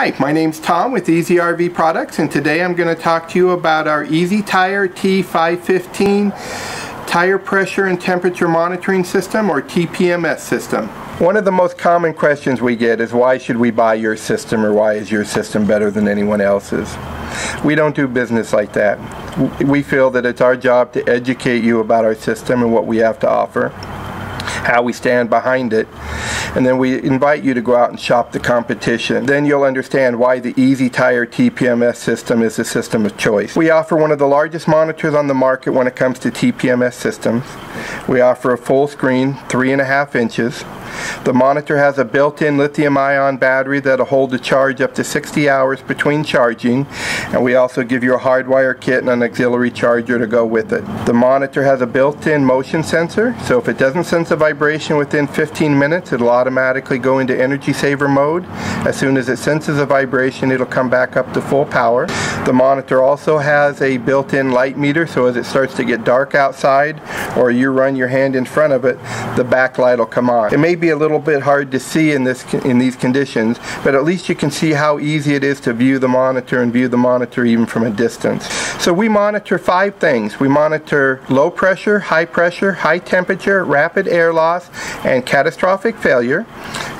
Hi, my name's Tom with EEZ RV Products and today I'm going to talk to you about our EezTire T515 Tire Pressure and Temperature Monitoring System or TPMS system. One of the most common questions we get is why should we buy your system or why is your system better than anyone else's? We don't do business like that. We feel that it's our job to educate you about our system and what we have to offer how we stand behind it. And then we invite you to go out and shop the competition. Then you'll understand why the EezTire TPMS system is the system of choice. We offer one of the largest monitors on the market when it comes to TPMS systems. We offer a full screen, three and a half inches. The monitor has a built-in lithium-ion battery that'll hold the charge up to 60 hours between charging, and we also give you a hardwire kit and an auxiliary charger to go with it. The monitor has a built-in motion sensor, so if it doesn't sense a vibration within 15 minutes, it'll automatically go into energy saver mode. As soon as it senses a vibration, it'll come back up to full power. The monitor also has a built-in light meter, so as it starts to get dark outside, or you run your hand in front of it, the backlight will come on. It may be a little bit hard to see in this in these conditions, but at least you can see how easy it is to view the monitor and view the monitor even from a distance. So we monitor five things. We monitor low pressure, high pressure, high temperature, rapid air loss, and catastrophic failure.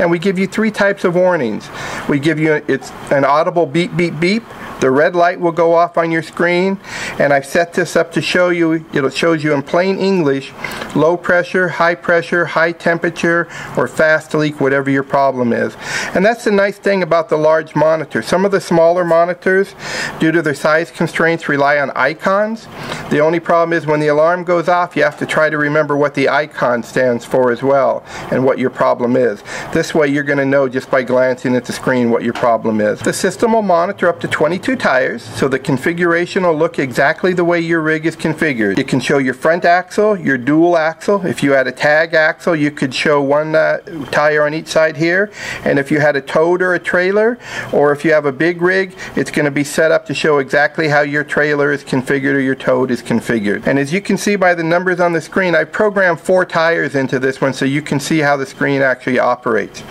And we give you three types of warnings. We give you it's an audible beep beep beep the red light will go off on your screen and I've set this up to show you, it shows you in plain English, low pressure, high pressure, high temperature, or fast leak, whatever your problem is. And that's the nice thing about the large monitor. Some of the smaller monitors, due to their size constraints, rely on icons. The only problem is when the alarm goes off, you have to try to remember what the icon stands for as well and what your problem is. This way you're going to know just by glancing at the screen what your problem is. The system will monitor up to 22 two tires, so the configuration will look exactly the way your rig is configured. It can show your front axle, your dual axle. If you had a tag axle, you could show one uh, tire on each side here. And if you had a towed or a trailer, or if you have a big rig, it's going to be set up to show exactly how your trailer is configured or your towed is configured. And as you can see by the numbers on the screen, I programmed four tires into this one so you can see how the screen actually operates.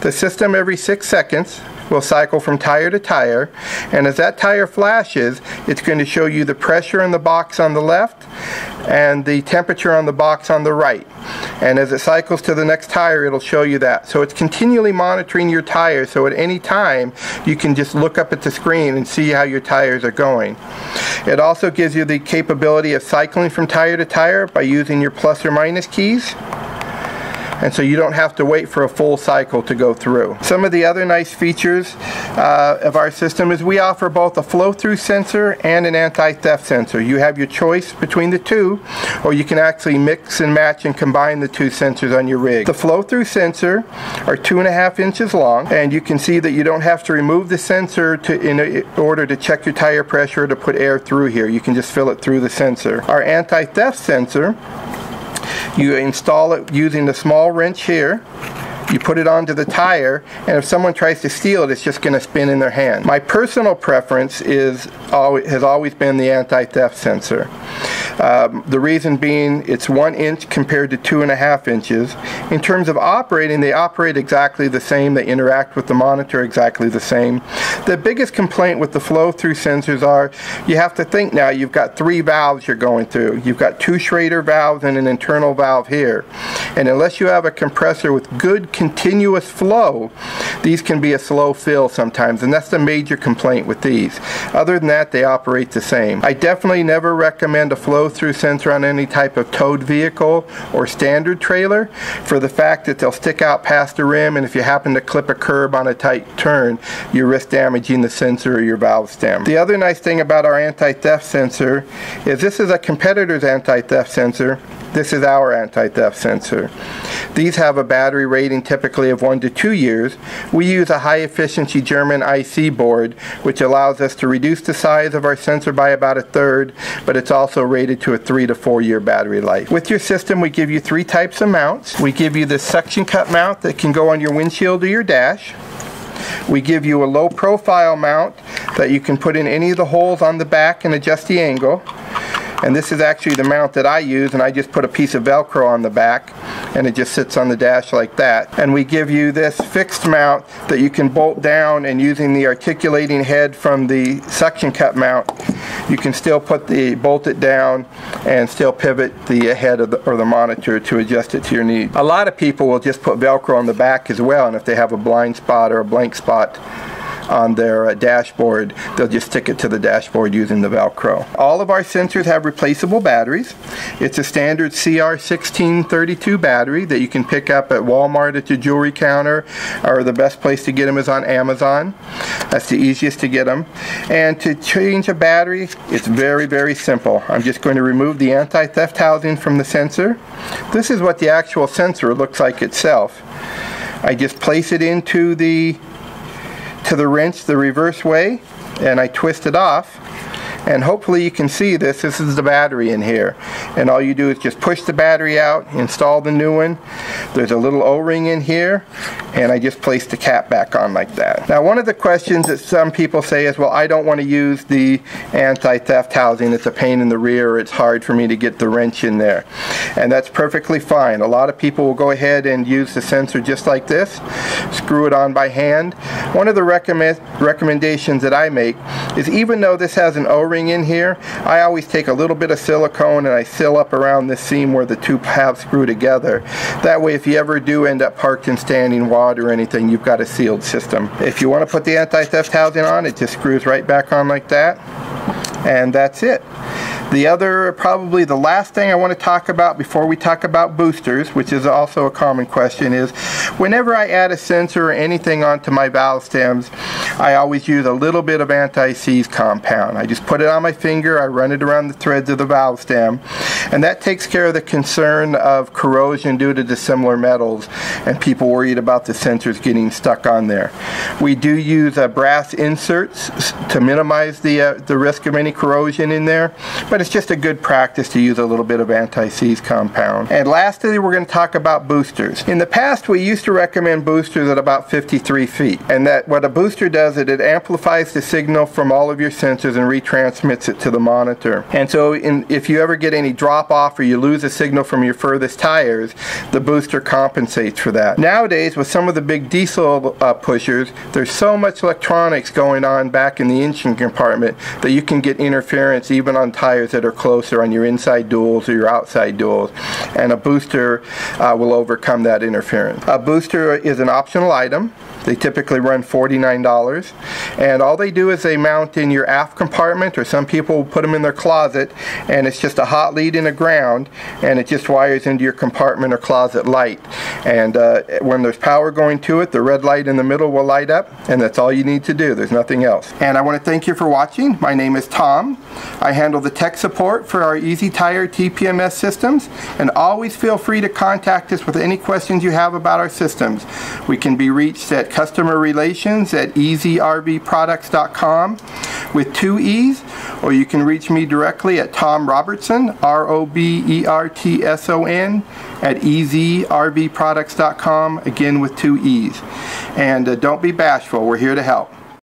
The system every six seconds will cycle from tire to tire and as that tire flashes it's going to show you the pressure in the box on the left and the temperature on the box on the right. And as it cycles to the next tire it'll show you that. So it's continually monitoring your tires so at any time you can just look up at the screen and see how your tires are going. It also gives you the capability of cycling from tire to tire by using your plus or minus keys and so you don't have to wait for a full cycle to go through. Some of the other nice features uh, of our system is we offer both a flow-through sensor and an anti-theft sensor. You have your choice between the two or you can actually mix and match and combine the two sensors on your rig. The flow-through sensor are two and a half inches long and you can see that you don't have to remove the sensor to, in order to check your tire pressure to put air through here. You can just fill it through the sensor. Our anti-theft sensor you install it using the small wrench here you put it onto the tire, and if someone tries to steal it, it's just going to spin in their hand. My personal preference is always, has always been the anti-theft sensor. Um, the reason being it's one inch compared to two and a half inches. In terms of operating, they operate exactly the same. They interact with the monitor exactly the same. The biggest complaint with the flow-through sensors are you have to think now you've got three valves you're going through. You've got two Schrader valves and an internal valve here. And unless you have a compressor with good continuous flow, these can be a slow fill sometimes, and that's the major complaint with these. Other than that, they operate the same. I definitely never recommend a flow-through sensor on any type of towed vehicle or standard trailer for the fact that they'll stick out past the rim, and if you happen to clip a curb on a tight turn, you risk damaging the sensor or your valve stem. The other nice thing about our anti-theft sensor is this is a competitor's anti-theft sensor. This is our anti-theft sensor. These have a battery rating typically of one to two years. We use a high efficiency German IC board which allows us to reduce the size of our sensor by about a third but it's also rated to a three to four year battery life. With your system we give you three types of mounts. We give you this suction cup mount that can go on your windshield or your dash. We give you a low profile mount that you can put in any of the holes on the back and adjust the angle. And this is actually the mount that I use and I just put a piece of Velcro on the back and it just sits on the dash like that. And we give you this fixed mount that you can bolt down and using the articulating head from the suction cup mount, you can still put the bolt it down and still pivot the head of the, or the monitor to adjust it to your need. A lot of people will just put Velcro on the back as well and if they have a blind spot or a blank spot on their uh, dashboard, they'll just stick it to the dashboard using the Velcro. All of our sensors have replaceable batteries. It's a standard CR1632 battery that you can pick up at Walmart at your jewelry counter or the best place to get them is on Amazon. That's the easiest to get them. And to change a battery, it's very, very simple. I'm just going to remove the anti-theft housing from the sensor. This is what the actual sensor looks like itself. I just place it into the to the wrench the reverse way and I twist it off and hopefully you can see this. This is the battery in here. And all you do is just push the battery out install the new one. There's a little o-ring in here and I just place the cap back on like that. Now one of the questions that some people say is well I don't want to use the anti-theft housing. It's a pain in the rear. It's hard for me to get the wrench in there. And that's perfectly fine. A lot of people will go ahead and use the sensor just like this screw it on by hand. One of the recommend recommendations that I make is even though this has an o-ring ring in here, I always take a little bit of silicone and I seal up around this seam where the two halves screw together. That way if you ever do end up parked in standing water or anything, you've got a sealed system. If you want to put the anti-theft housing on, it just screws right back on like that. And that's it. The other, probably the last thing I want to talk about before we talk about boosters, which is also a common question, is whenever I add a sensor or anything onto my valve stems, I always use a little bit of anti-seize compound. I just put it on my finger, I run it around the threads of the valve stem, and that takes care of the concern of corrosion due to dissimilar metals and people worried about the sensors getting stuck on there. We do use uh, brass inserts to minimize the, uh, the risk of any corrosion in there, but it's just a good practice to use a little bit of anti-seize compound. And lastly, we're going to talk about boosters. In the past, we used to recommend boosters at about 53 feet. And that what a booster does is it amplifies the signal from all of your sensors and retransmits it to the monitor. And so in, if you ever get any drop off or you lose a signal from your furthest tires, the booster compensates for that. Nowadays, with some of the big diesel uh, pushers, there's so much electronics going on back in the engine compartment that you can get interference even on tires that are closer on your inside duals or your outside duals and a booster uh, will overcome that interference. A booster is an optional item. They typically run $49 and all they do is they mount in your aft compartment or some people put them in their closet and it's just a hot lead in the ground and it just wires into your compartment or closet light. And uh, when there's power going to it the red light in the middle will light up and that's all you need to do. There's nothing else. And I want to thank you for watching. My name is Tom. I handle the tech support for our EezTire TPMS systems and always feel free to contact us with any questions you have about our systems. We can be reached at customer relations at eezrvproducts.com with two E's or you can reach me directly at Tom Robertson, R-O-B-E-R-T-S-O-N at eezrvproducts.com again with two E's. And uh, don't be bashful, we're here to help.